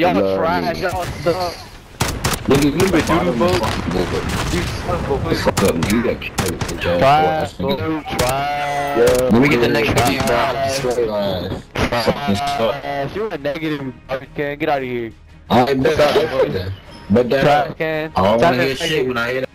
Y'all trash. Y'all suck. Nigga, you You suck, up. You got killed Trash, trash. Let me get the next video, bro. trash, a negative. Get out of here. I bet. But Trash I don't wanna get shit when I hear that.